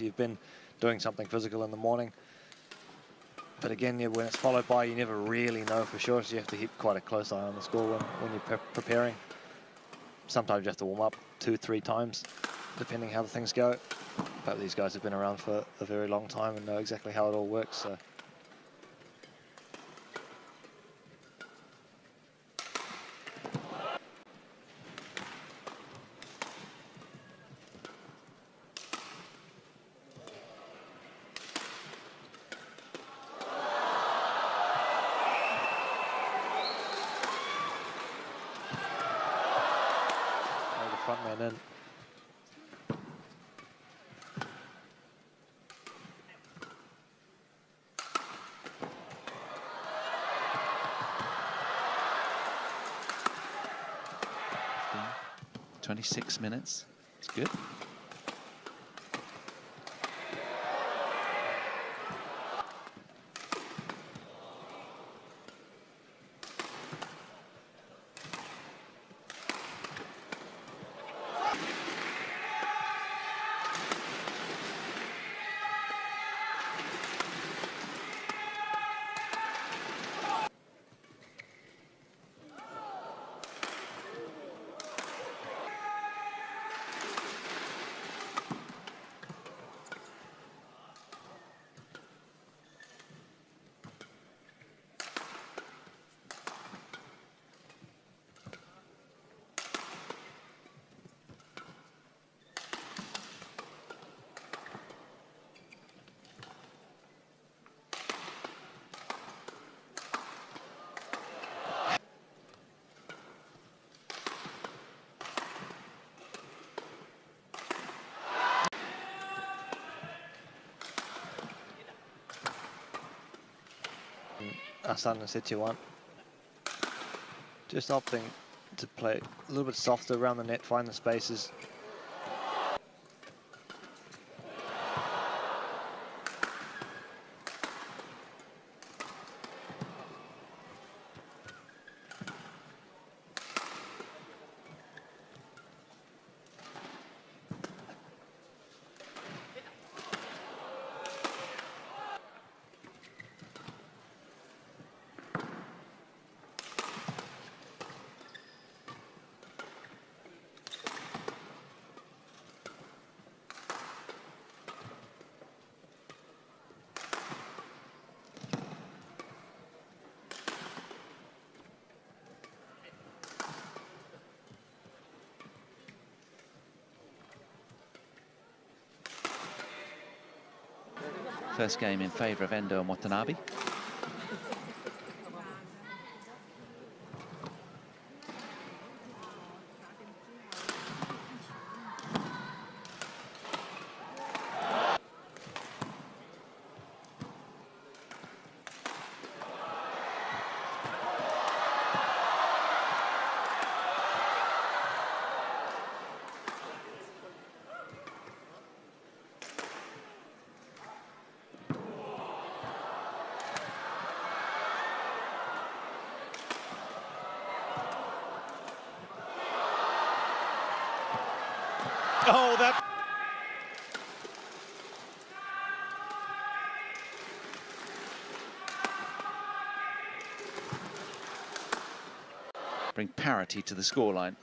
You've been doing something physical in the morning. But again, yeah, when it's followed by, you never really know for sure, so you have to keep quite a close eye on the score when, when you're pre preparing. Sometimes you have to warm up two, three times, depending how the things go. But these guys have been around for a very long time and know exactly how it all works. So. Front man in. Twenty-six minutes. It's good. Ahsan said you want. Just opting to play a little bit softer around the net, find the spaces. First game in favour of Endo and Watanabe. Oh, that. Bring parity to the scoreline.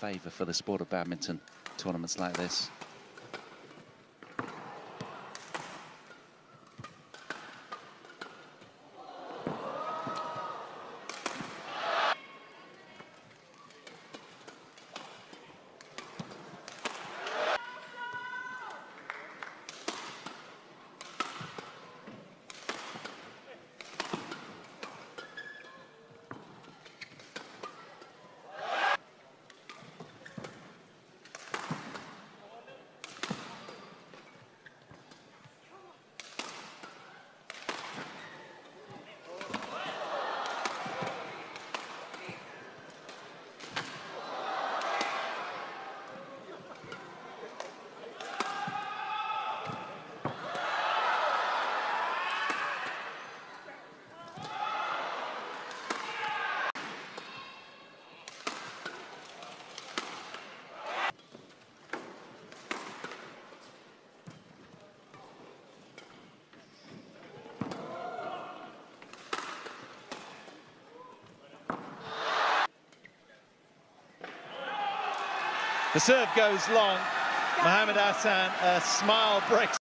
Favour for the sport of badminton tournaments like this. The serve goes long. Mohammad Ahsan, a smile breaks